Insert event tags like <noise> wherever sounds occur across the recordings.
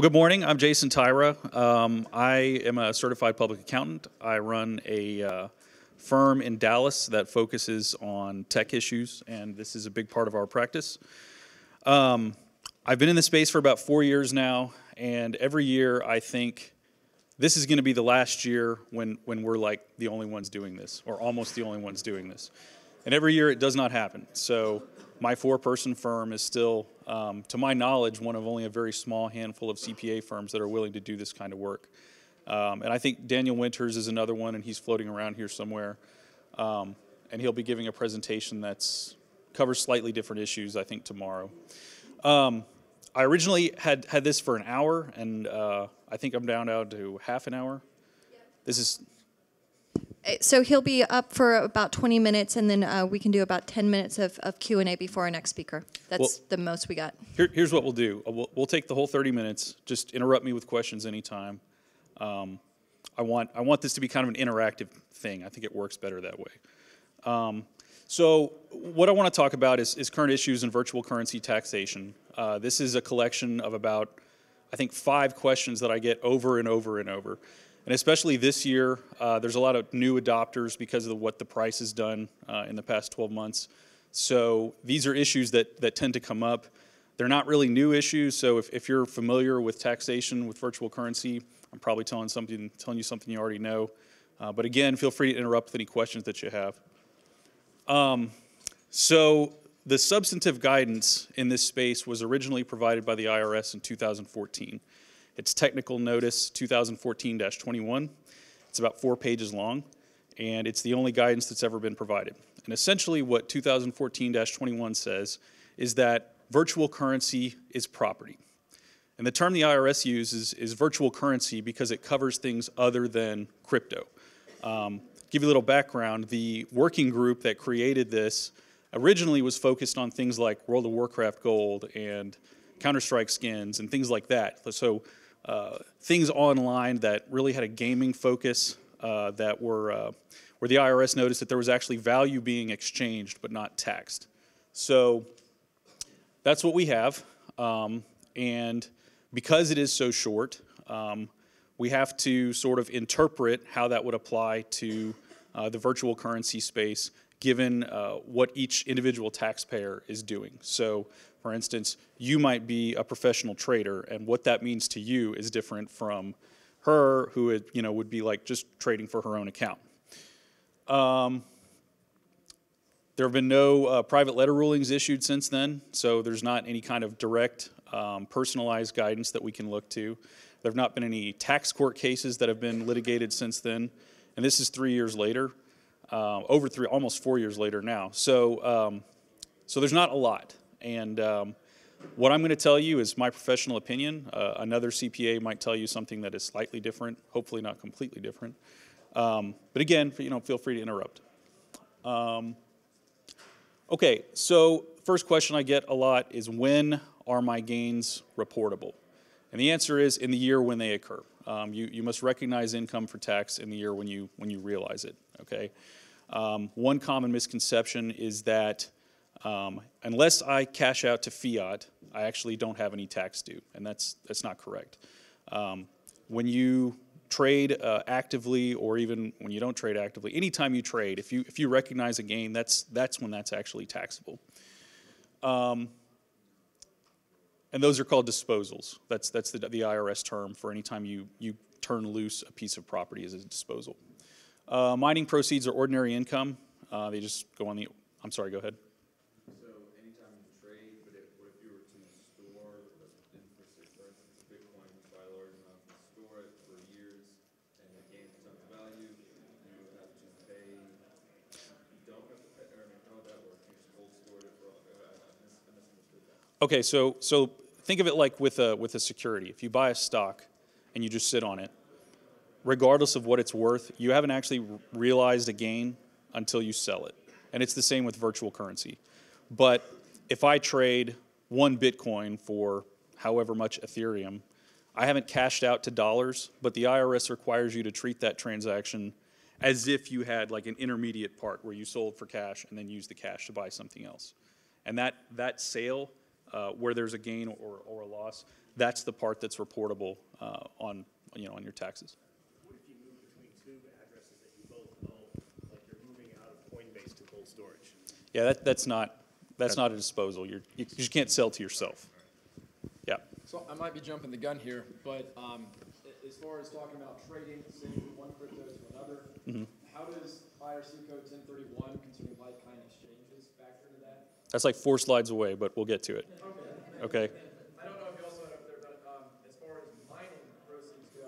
Well, good morning. I'm Jason Tyra. Um, I am a certified public accountant. I run a uh, firm in Dallas that focuses on tech issues, and this is a big part of our practice. Um, I've been in the space for about four years now, and every year I think this is going to be the last year when, when we're like the only ones doing this, or almost the only ones doing this. And every year it does not happen. So my four-person firm is still, um, to my knowledge, one of only a very small handful of CPA firms that are willing to do this kind of work. Um, and I think Daniel Winters is another one, and he's floating around here somewhere. Um, and he'll be giving a presentation that's covers slightly different issues, I think, tomorrow. Um, I originally had had this for an hour, and uh, I think I'm down now to half an hour. This is So he'll be up for about 20 minutes, and then uh, we can do about 10 minutes of, of Q&A before our next speaker. That's Well- the most we got. Here, here's what we'll do. Uh, We'll, we'll take the whole 30 minutes. Just interrupt me with questions anytime. Um, I want I want this to be kind of an interactive thing. I think it works better that way. Um, so what I want to talk about is, is current issues in virtual currency taxation. Uh, this is a collection of about I think five questions that I get over and over and over. And especially this year, uh, there's a lot of new adopters because of what the price has done uh, in the past 12 months. So these are issues that, that tend to come up. They're not really new issues, so if, if you're familiar with taxation with virtual currency, I'm probably telling something telling you something you already know. Uh, but again, feel free to interrupt with any questions that you have. Um, so the substantive guidance in this space was originally provided by the IRS in 2014. It's technical notice 2014-21. It's about four pages long, and it's the only guidance that's ever been provided. And essentially, what 2014-21 says is that virtual currency is property. And the term the IRS uses is virtual currency because it covers things other than crypto. Um, give you a little background, the working group that created this originally was focused on things like World of Warcraft gold and Counter-Strike skins and things like that. So uh, things online that really had a gaming focus uh, that were uh, where the IRS noticed that there was actually value being exchanged but not taxed. So that's what we have. Um, and because it is so short, um, we have to sort of interpret how that would apply to uh, the virtual currency space given uh, what each individual taxpayer is doing. So, for instance, you might be a professional trader, and what that means to you is different from her, who would, you know would be like just trading for her own account. Um, there have been no uh, private letter rulings issued since then, so there's not any kind of direct, um, personalized guidance that we can look to. There have not been any tax court cases that have been litigated since then, and this is three years later, uh, over three, almost four years later now. So, um, so there's not a lot. And um, what I'm going to tell you is my professional opinion. Uh, another CPA might tell you something that is slightly different, hopefully not completely different. Um, but again, you know, feel free to interrupt. Um, Okay, so first question I get a lot is when are my gains reportable? And the answer is in the year when they occur. Um, you, you must recognize income for tax in the year when you, when you realize it, okay? Um, one common misconception is that um, unless I cash out to fiat, I actually don't have any tax due, and that's, that's not correct. Um, when you trade uh, actively, or even when you don't trade actively, anytime you trade, if you if you recognize a gain, that's that's when that's actually taxable. Um, and those are called disposals. That's that's the, the IRS term for any time you you turn loose a piece of property as a disposal. Uh, mining proceeds are ordinary income. Uh, they just go on the. I'm sorry. Go ahead. So anytime you trade, but if, what if you were to store, for instance, Bitcoin, you buy a large amount and store it for years, and it gains a value, you have to pay, you don't have to pay, or I mean, how would that work? You just cold stored it for, I I misunderstood that. Okay, so so think of it like with a with a security. If you buy a stock and you just sit on it, regardless of what it's worth, you haven't actually realized a gain until you sell it. And it's the same with virtual currency. But if I trade one Bitcoin for however much Ethereum, I haven't cashed out to dollars, but the IRS requires you to treat that transaction as if you had like an intermediate part where you sold for cash and then used the cash to buy something else. And that, that sale, uh, where there's a gain or, or a loss, that's the part that's reportable uh, on, you know, on your taxes. What if you move between two addresses that you both own, like you're moving out of Coinbase to cold storage? Yeah, that, that's not, that's not a disposal. You're, you just can't sell to yourself. Yeah. So I might be jumping the gun here, but um, as far as talking about trading, say from one crypto to another, how does IRC code ten thirty-one concerning like-kind exchanges factor into that? That's like four slides away, but we'll get to it. Okay? I don't know if you also have up there, but um, as far as mining proceeds go,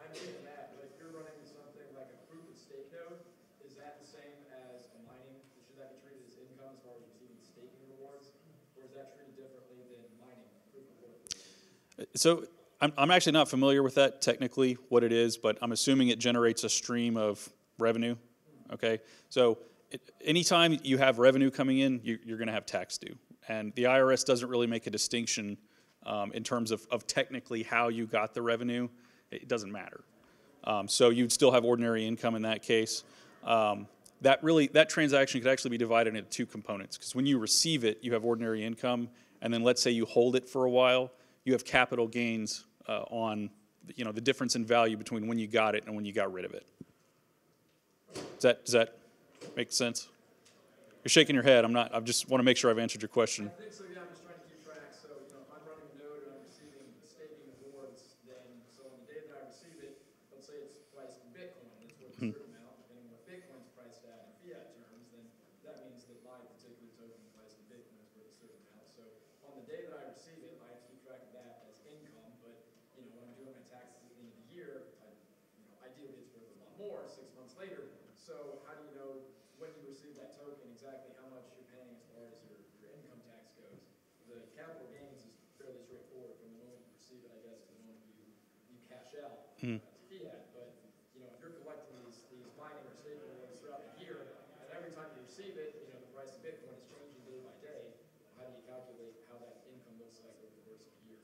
I'm seeing that, but if you're running something like a proof of stake node, is that the same as a mining? Should that be treated as income as far as receiving staking rewards? Or is that treated differently than mining proof of work? So I'm, I'm actually not familiar with that technically, what it is, but I'm assuming it generates a stream of revenue. Okay? So it, anytime you have revenue coming in, you, you're going to have tax due. And the IRS doesn't really make a distinction um, in terms of, of technically how you got the revenue. It doesn't matter. Um, so you'd still have ordinary income in that case. Um, that really, that transaction could actually be divided into two components because when you receive it, you have ordinary income, and then let's say you hold it for a while, you have capital gains uh, on, you know, the difference in value between when you got it and when you got rid of it. Does that, does that make sense? You're shaking your head. I'm not, I just want to make sure I've answered your question. So, yeah, I'm just trying to keep track, so, you know, if I'm running a node and I'm receiving staking rewards, then, so on the day that I receive it, let's say it's priced in Bitcoin, it's worth a certain amount, depending on what Bitcoin's priced at in fiat terms, then that means that my particular token priced in Bitcoin is worth a certain amount, so on the day that I receive it, I have to keep track of that as income, but, you know, when I'm doing my taxes at the end of the year, I, you know, ideally it's worth a lot more six months later, so how do you know when you receive that token, exactly how much you're paying as far as your, your income tax goes? The capital gains is fairly straightforward from the moment you receive it, I guess, to the moment you, you cash out. Hmm. That's fiat, but, you know, if you're collecting these, these mining or throughout the year, and every time you receive it, you know, the price of Bitcoin is changing day by day, how do you calculate how that income looks like over the course of a year?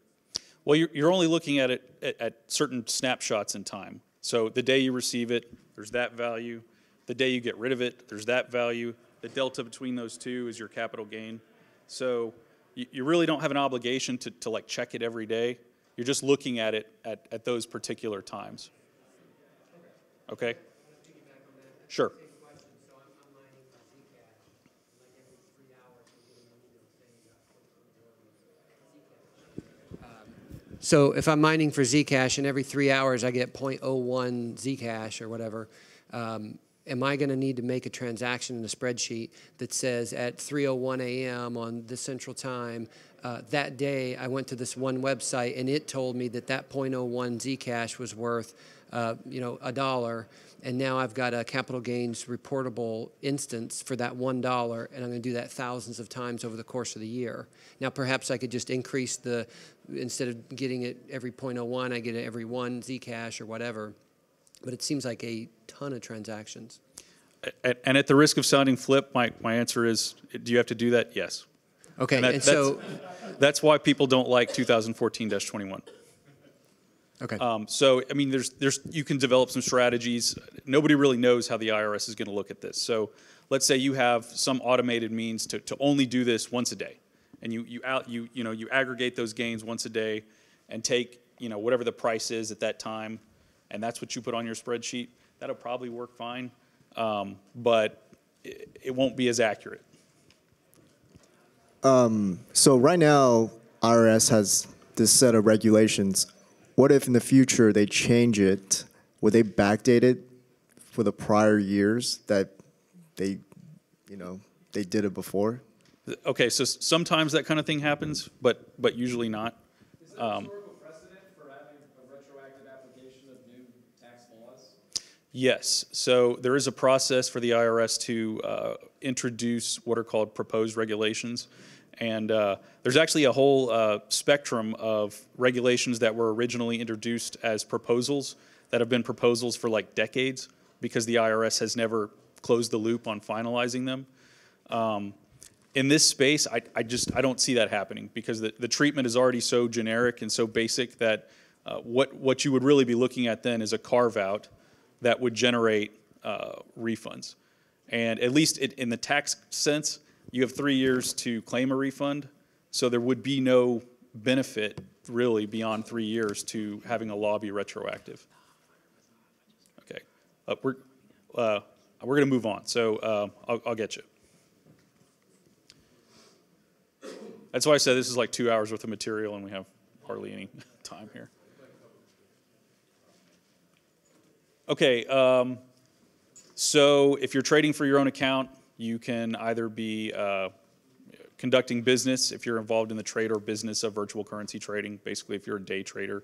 Well, you're, you're only looking at it at, at certain snapshots in time. So the day you receive it, there's that value. The day you get rid of it, there's that value. The delta between those two is your capital gain. So you, you really don't have an obligation to, to like check it every day. You're just looking at it at, at those particular times. Okay? Sure. So I'm, I'm mining for Zcash, like every three hours, I'm getting an email saying you got 0.01 Zcash. So if I'm mining for Zcash and every three hours I get 0.01 Zcash or whatever, um, am I going to need to make a transaction in a spreadsheet that says at 3:01 a.m. on the central time, uh, that day I went to this one website and it told me that that 0.01 Zcash was worth, uh, you know, a dollar, and now I've got a capital gains reportable instance for that one dollar, and I'm going to do that thousands of times over the course of the year. Now, perhaps I could just increase the, instead of getting it every 0.01, I get it every one Zcash or whatever. But it seems like a ton of transactions. And at the risk of sounding flip, my, my answer is, do you have to do that? Yes. Okay, And that- and so, That's why people don't like 2014-21. okay. Um, so, I mean, there's, there's, you can develop some strategies. Nobody really knows how the IRS is going to look at this. So, let's say you have some automated means to, to only do this once a day, and you, you out, you, you know, you aggregate those gains once a day, and take, you know, whatever the price is at that time, and that's what you put on your spreadsheet. That'll probably work fine, um, but it, it won't be as accurate. So right now, IRS has this set of regulations. What if in the future they change it? Would they backdate it for the prior years that they, you know, they did it before? Okay, so sometimes that kind of thing happens, but but usually not. Is there historical precedent for having a retroactive application of new tax laws? Yes. So there is a process for the IRS to uh, introduce what are called proposed regulations. And uh, there's actually a whole uh, spectrum of regulations that were originally introduced as proposals that have been proposals for like decades because the IRS has never closed the loop on finalizing them. Um, in this space, I, I just I don't see that happening because the, the treatment is already so generic and so basic that uh, what what you would really be looking at then is a carve out that would generate uh, refunds. And at least it, in the tax sense, you have three years to claim a refund, so there would be no benefit really beyond three years to having a law be retroactive. Okay, uh, we're, uh, we're gonna move on, so, uh, I'll, I'll get you. That's why I said this is like two hours worth of material and we have hardly any <laughs> time here. Okay, um, so if you're trading for your own account, you can either be uh, conducting business if you're involved in the trade or business of virtual currency trading, basically if you're a day trader.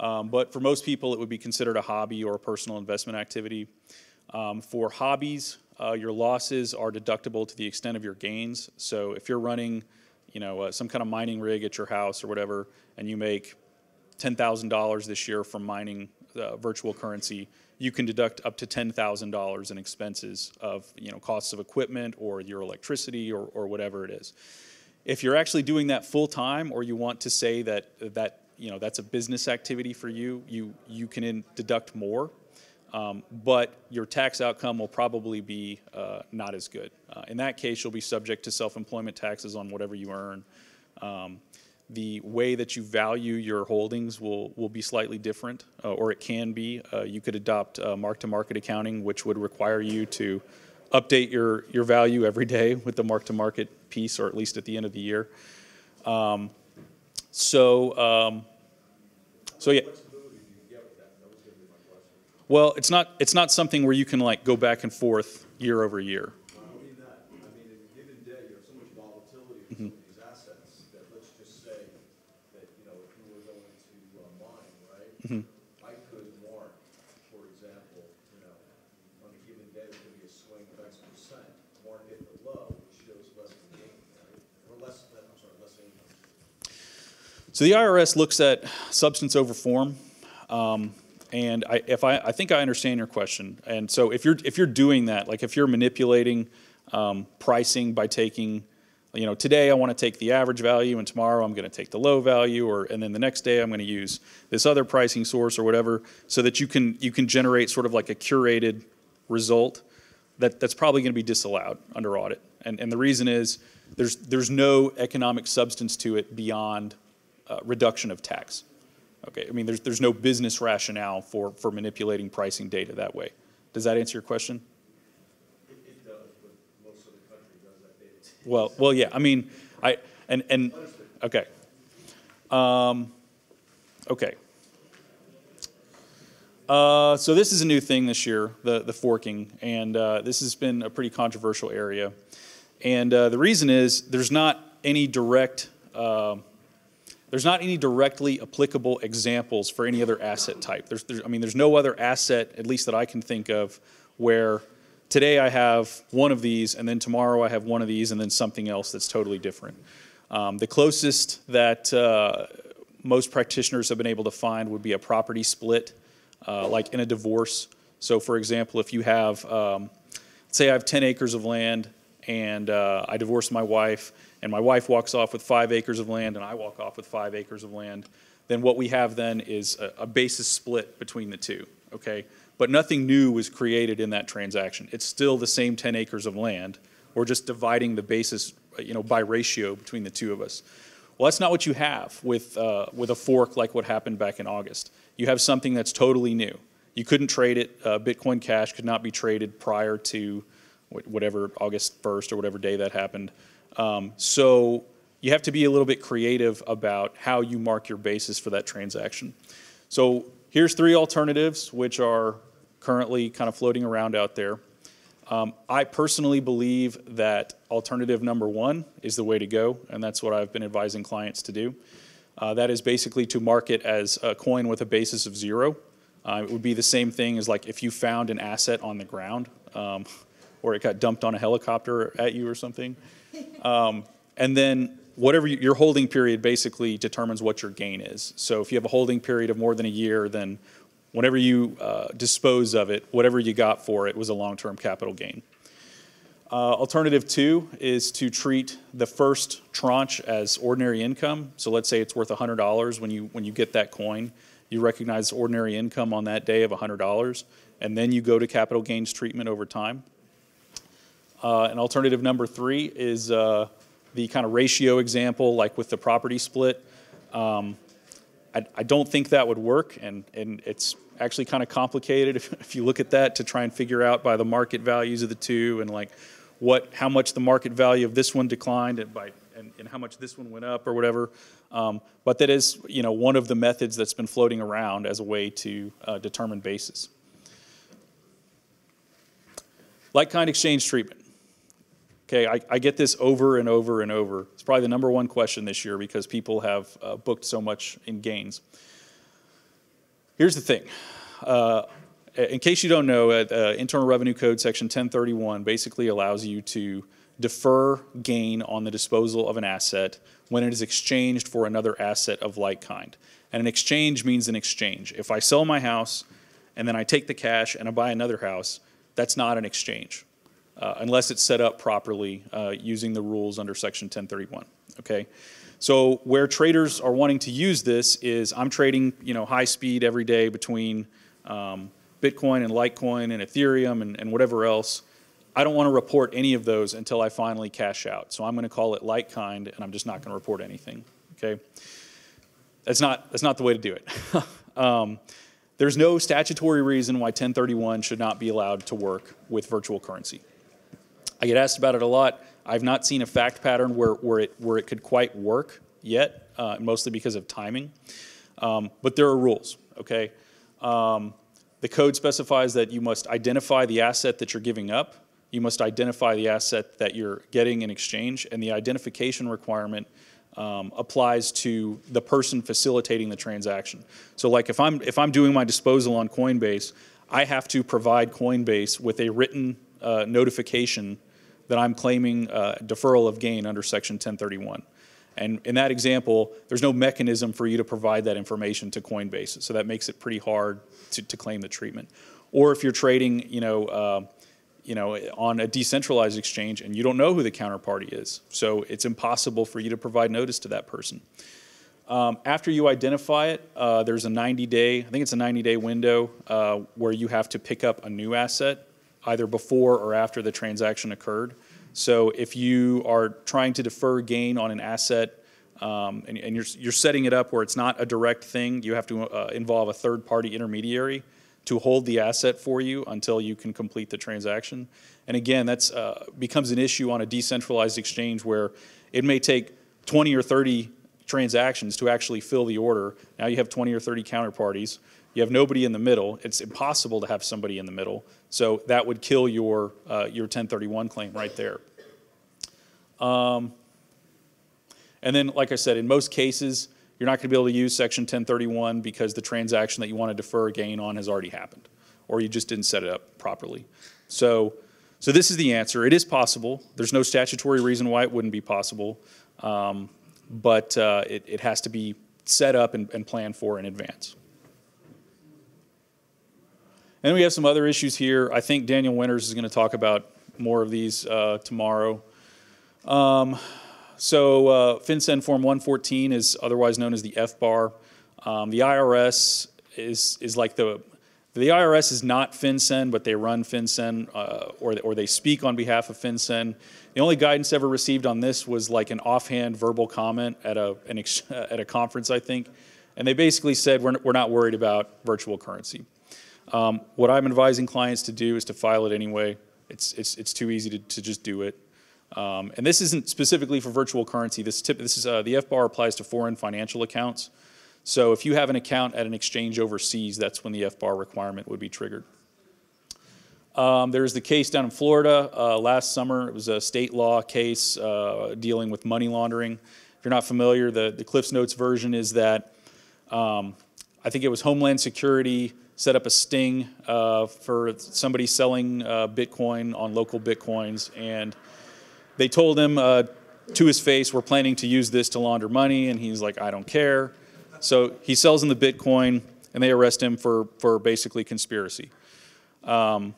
Um, but for most people, it would be considered a hobby or a personal investment activity. Um, for hobbies, uh, your losses are deductible to the extent of your gains. So if you're running, you know, uh, some kind of mining rig at your house or whatever, and you make $10,000 this year from mining uh, virtual currency, you can deduct up to $10,000 in expenses of, you know, costs of equipment or your electricity or, or whatever it is. If you're actually doing that full time or you want to say that that, you know, that's a business activity for you, you, you can in, deduct more. Um, but your tax outcome will probably be uh, not as good. Uh, in that case, you'll be subject to self-employment taxes on whatever you earn. Um, the way that you value your holdings will, will be slightly different, uh, or it can be. Uh, you could adopt uh, mark-to-market accounting, which would require you to update your, your value every day with the mark-to-market piece, or at least at the end of the year. Um, so, um, so yeah. Well, it's not, it's not something where you can like go back and forth year over year. I don't mean that. I mean, in a given day, you have so much volatility in some of these assets that let's just say that, you know, if you were going to uh, mine, right? I could warrant, for example, you know, on a given day, there's gonna be a swing of X percent. Market the low, which shows less of gain, right? Or less, I'm sorry, less income. So the IRS looks at substance over form. Um, and I, if I, I think I understand your question. And so if you're, if you're doing that, like if you're manipulating um, pricing by taking, you know, today I want to take the average value and tomorrow I'm going to take the low value or, and then the next day I'm going to use this other pricing source or whatever so that you can, you can generate sort of like a curated result that, that's probably going to be disallowed under audit. And, and the reason is there's, there's no economic substance to it beyond uh, reduction of tax. Okay, I mean, there's, there's no business rationale for, for manipulating pricing data that way. Does that answer your question? It, it does, but most of the country does that data. Well, well, yeah, I mean, I, and, and, okay. Um, okay. Uh, so this is a new thing this year, the, the forking, and uh, this has been a pretty controversial area. And uh, the reason is there's not any direct, uh, there's not any directly applicable examples for any other asset type. There's, there's, I mean, there's no other asset, at least that I can think of, where today I have one of these, and then tomorrow I have one of these, and then something else that's totally different. Um, the closest that uh, most practitioners have been able to find would be a property split, uh, like in a divorce. So, for example, if you have, um, say, I have 10 acres of land, and uh, I divorce my wife, and my wife walks off with five acres of land, and I walk off with five acres of land, then what we have then is a, a basis split between the two. Okay, but nothing new was created in that transaction. It's still the same 10 acres of land. We're just dividing the basis, you know, by ratio between the two of us. Well, that's not what you have with, uh, with a fork like what happened back in August. You have something that's totally new. You couldn't trade it. Uh, Bitcoin Cash could not be traded prior to whatever August 1st or whatever day that happened. Um, so you have to be a little bit creative about how you mark your basis for that transaction. So here's three alternatives, which are currently kind of floating around out there. Um, I personally believe that alternative number one is the way to go, and that's what I've been advising clients to do. Uh, that is basically to mark it as a coin with a basis of zero. Uh, it would be the same thing as like if you found an asset on the ground, um, or it got dumped on a helicopter at you or something. Um, and then whatever you, your holding period basically determines what your gain is. So if you have a holding period of more than a year, then whenever you uh, dispose of it, whatever you got for it was a long-term capital gain. Uh, alternative two is to treat the first tranche as ordinary income. So let's say it's worth $100 when you, when you get that coin. You recognize ordinary income on that day of $100, and then you go to capital gains treatment over time. Uh, and alternative number three is uh, the kind of ratio example, like with the property split. Um, I, I don't think that would work, and, and it's actually kind of complicated <laughs> if, if you look at that to try and figure out by the market values of the two and like what, how much the market value of this one declined and by, and, and how much this one went up or whatever. Um, but that is, you know, one of the methods that's been floating around as a way to uh, determine basis. Like-kind exchange treatment. Okay, I, I get this over and over and over. It's probably the number one question this year because people have uh, booked so much in gains. Here's the thing. Uh, in case you don't know, uh, Internal Revenue Code Section 1031 basically allows you to defer gain on the disposal of an asset when it is exchanged for another asset of like kind. And an exchange means an exchange. If I sell my house and then I take the cash and I buy another house, that's not an exchange uh, unless it's set up properly uh, using the rules under Section 1031. Okay, so where traders are wanting to use this is I'm trading, you know, high speed every day between um, Bitcoin and Litecoin and Ethereum and, and whatever else. I don't want to report any of those until I finally cash out. So I'm going to call it like kind, and I'm just not going to report anything. Okay, that's not that's not the way to do it. <laughs> um, there's no statutory reason why 1031 should not be allowed to work with virtual currency. I get asked about it a lot. I've not seen a fact pattern where, where, it, where it could quite work yet, uh, mostly because of timing. Um, but there are rules, okay? Um, the code specifies that you must identify the asset that you're giving up, you must identify the asset that you're getting in exchange, and the identification requirement um, applies to the person facilitating the transaction. So like if I'm, if I'm doing my disposal on Coinbase, I have to provide Coinbase with a written uh, notification that I'm claiming uh, deferral of gain under Section 1031. And in that example, there's no mechanism for you to provide that information to Coinbase, so that makes it pretty hard to, to claim the treatment. Or if you're trading, you know, uh, you know, on a decentralized exchange and you don't know who the counterparty is, so it's impossible for you to provide notice to that person. Um, after you identify it, uh, there's a 90-day, I think it's a 90-day window uh, where you have to pick up a new asset either before or after the transaction occurred. So if you are trying to defer gain on an asset um, and, and you're, you're setting it up where it's not a direct thing, you have to uh, involve a third party intermediary to hold the asset for you until you can complete the transaction. And again, that uh, becomes an issue on a decentralized exchange where it may take 20 or 30 transactions to actually fill the order. Now you have 20 or 30 counterparties. You have nobody in the middle. It's impossible to have somebody in the middle. So that would kill your, uh, your 1031 claim right there. Um, and then, like I said, in most cases, you're not going to be able to use Section 1031 because the transaction that you want to defer a gain on has already happened, or you just didn't set it up properly. So, so this is the answer. It is possible. There's no statutory reason why it wouldn't be possible, um, but uh, it, it has to be set up and, and planned for in advance. And we have some other issues here. I think Daniel Winters is going to talk about more of these uh, tomorrow. Um, so uh, FinCEN Form 114 is otherwise known as the FBAR. Um, the IRS is, is like the, the IRS is not FinCEN, but they run FinCEN uh, or, or they speak on behalf of FinCEN. The only guidance ever received on this was like an offhand verbal comment at a, an <laughs> at a conference, I think. And they basically said, we're, we're not worried about virtual currency. Um, what I'm advising clients to do is to file it anyway. It's, it's, it's too easy to, to just do it. Um, and this isn't specifically for virtual currency. This, tip, this is, uh, the FBAR applies to foreign financial accounts. So if you have an account at an exchange overseas, that's when the FBAR requirement would be triggered. Um, there's the case down in Florida uh, last summer. It was a state law case uh, dealing with money laundering. If you're not familiar, the, the Cliffs Notes version is that um, I think it was Homeland Security set up a sting uh, for somebody selling uh, Bitcoin on LocalBitcoins. And they told him uh, to his face, we're planning to use this to launder money. And he's like, I don't care. So he sells them the Bitcoin and they arrest him for, for basically conspiracy. Um,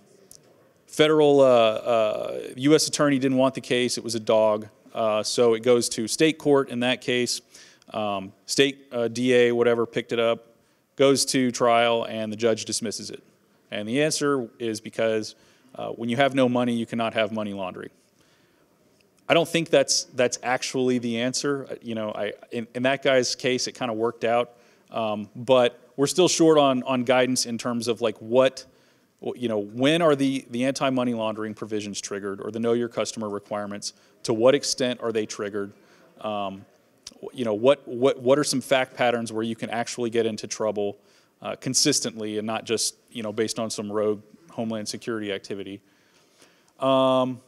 federal U.S. Uh, uh, attorney didn't want the case. It was a dog. Uh, so it goes to state court in that case. Um, state DA, whatever, picked it up goes to trial and the judge dismisses it. And the answer is because uh, when you have no money, you cannot have money laundering. I don't think that's that's actually the answer. Uh, you know, I in, in that guy's case, it kind of worked out. Um, but we're still short on, on guidance in terms of like what, you know, when are the, the anti-money laundering provisions triggered or the know your customer requirements? To what extent are they triggered? Um, you know, what, what, what are some fact patterns where you can actually get into trouble uh, consistently and not just, you know, based on some rogue Homeland Security activity? Um,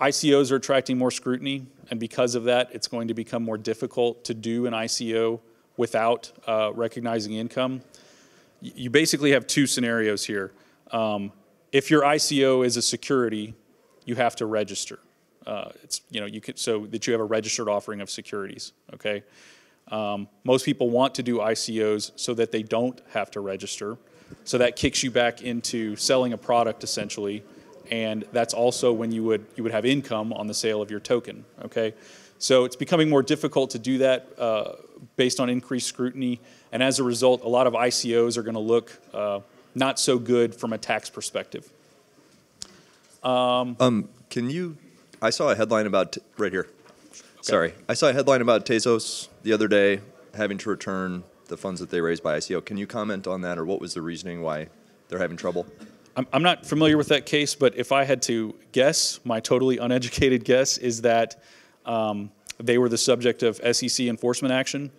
ICOs are attracting more scrutiny, and because of that, it's going to become more difficult to do an ICO without uh, recognizing income. You basically have two scenarios here. Um, if your ICO is a security, you have to register. Uh, it's you know you could so that you have a registered offering of securities. Okay. Um, most people want to do ICOs so that they don't have to register. So that kicks you back into selling a product essentially, and that's also when you would you would have income on the sale of your token. Okay, so it's becoming more difficult to do that uh, based on increased scrutiny, and as a result, a lot of ICOs are going to look uh, not so good from a tax perspective. Um, can you, I saw a headline about, t- right here. Sorry. I saw a headline about Tezos the other day having to return the funds that they raised by ICO. Can you comment on that or what was the reasoning why they're having trouble? I'm, I'm not familiar with that case, but if I had to guess, my totally uneducated guess is that um, they were the subject of SEC enforcement action.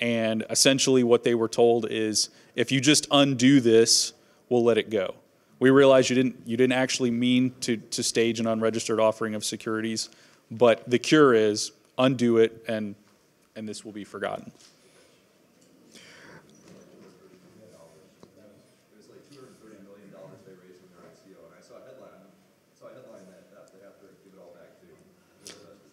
And essentially, what they were told is if you just undo this, we'll let it go. We realize you didn't, you didn't actually mean to, to stage an unregistered offering of securities, but the cure is undo it and, and this will be forgotten. It was like two hundred and thirty million dollars they raised in their ICO, and I saw a headline, saw a headline that, that they have to give it all back to the investors.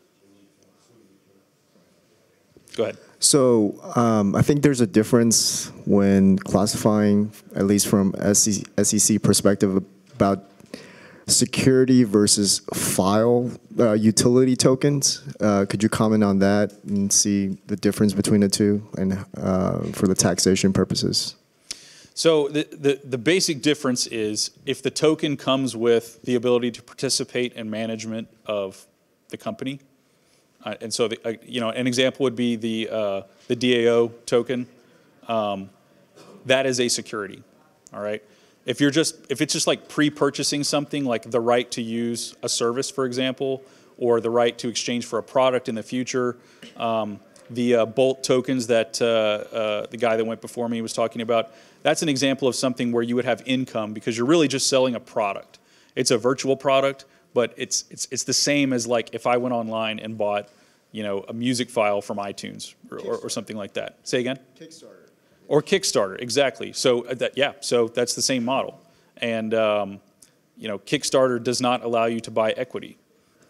Go ahead. So um, I think there's a difference when classifying, at least from SEC, SEC perspective, about security versus file uh, utility tokens. Uh, could you comment on that and see the difference between the two and uh, for the taxation purposes? So the, the, the basic difference is if the token comes with the ability to participate in management of the company, uh, and so the, uh, you know an example would be the uh, the DAO token. Um, that is a security, all right. If you're just if it's just like pre-purchasing something like the right to use a service, for example, or the right to exchange for a product in the future, um, the uh, Bolt tokens that uh, uh, the guy that went before me was talking about, that's an example of something where you would have income because you're really just selling a product. It's a virtual product, but it's it's it's the same as like if I went online and bought, you know, a music file from iTunes or, or, or something like that. Say again. Kickstarter. Or Kickstarter, exactly. So uh, that, yeah, so that's the same model. And, um, you know, Kickstarter does not allow you to buy equity.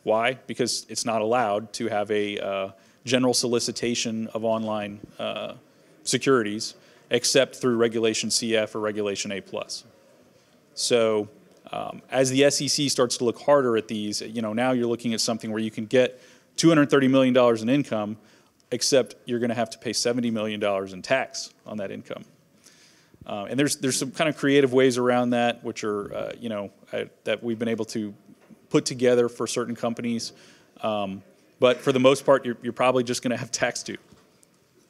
Why? Because it's not allowed to have a uh, general solicitation of online uh, securities except through Regulation CF or Regulation A+. So um, as the SEC starts to look harder at these, you know, now you're looking at something where you can get $230 million in income, except you're going to have to pay $70 million in tax on that income. Uh, and there's there's some kind of creative ways around that, which are uh, you know uh, that we've been able to put together for certain companies. Um, but for the most part, you're, you're probably just going to have tax due.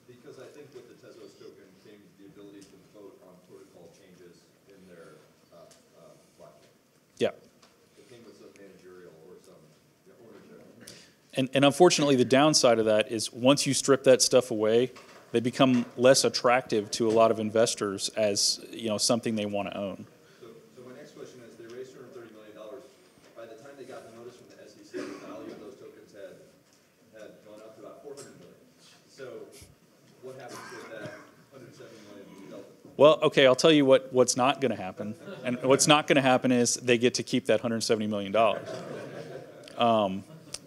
Because I think with the Tezos token came the ability to vote on protocol changes in their, uh, uh, platform. Yeah. It came with some managerial or some you know, ownership. And, and unfortunately, the downside of that is once you strip that stuff away, they become less attractive to a lot of investors as you know something they want to own. So, so my next question is, they raised two hundred and thirty million dollars. By the time they got the notice from the SEC, the value of those tokens had, had gone up to about four hundred million. So what happens with that hundred and seventy million delta? Well, okay, I'll tell you what, what's not going to happen. And what's not going to happen is they get to keep that $170 million. Um,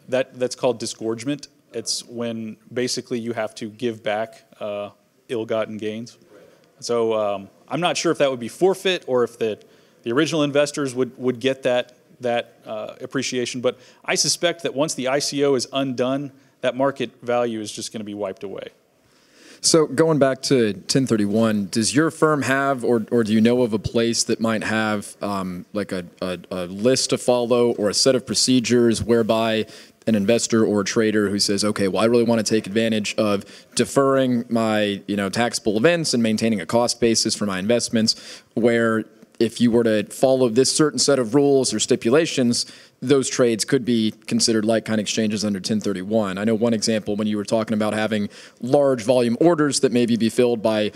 that, that's called disgorgement. It's when basically you have to give back uh, ill-gotten gains. So um, I'm not sure if that would be forfeit or if the, the original investors would, would get that, that uh, appreciation. But I suspect that once the ICO is undone, that market value is just going to be wiped away. So going back to 1031, does your firm have, or, or do you know of a place that might have um, like a, a, a list to follow or a set of procedures whereby an investor or a trader who says, okay, well, I really want to take advantage of deferring my, you know, taxable events and maintaining a cost basis for my investments, where if you were to follow this certain set of rules or stipulations, those trades could be considered like-kind exchanges under 1031. I know one example when you were talking about having large volume orders that maybe be filled by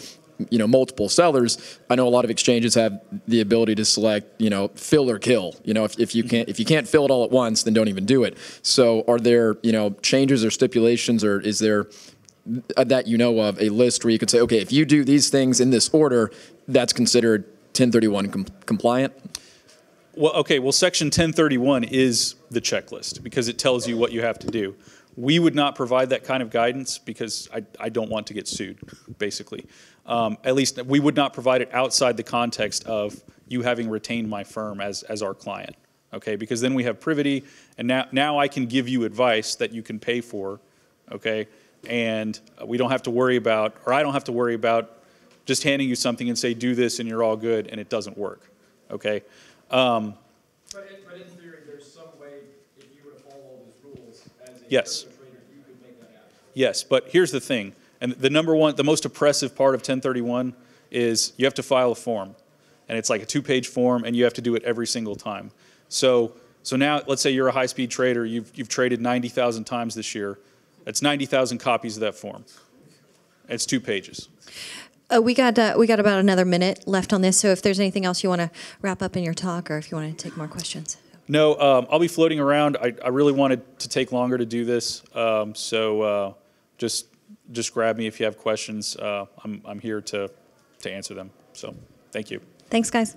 you know multiple sellers i know a lot of exchanges have the ability to select you know fill or kill you know if, if you can't if you can't fill it all at once then don't even do it so are there you know changes or stipulations or is there uh, that you know of a list where you could say okay if you do these things in this order that's considered 1031 com- compliant Well, okay, well, section 1031 is the checklist because it tells you what you have to do. We would not provide that kind of guidance because I, I don't want to get sued, basically. Um, at least we would not provide it outside the context of you having retained my firm as, as our client, okay? Because then we have privity, and now, now I can give you advice that you can pay for, okay? And we don't have to worry about, or I don't have to worry about just handing you something and say, do this and you're all good, and it doesn't work, okay? Um, But in, but in theory, there's some way, if you were to follow all those rules as a Yes. trader, you could make that happen. Yes, but here's the thing, and the number one, the most oppressive part of 1031 is you have to file a form, and it's like a two-page form, and you have to do it every single time. So, so now, let's say you're a high-speed trader, you've, you've traded 90,000 times this year. That's 90,000 copies of that form. It's two pages. Uh, we got uh, we got about another minute left on this, so if there's anything else you want to wrap up in your talk, or if you want to take more questions. No, um, I'll be floating around. I, I really wanted to take longer to do this, um, so uh, just just grab me if you have questions. Uh, I'm I'm here to to answer them. So, thank you. Thanks, guys.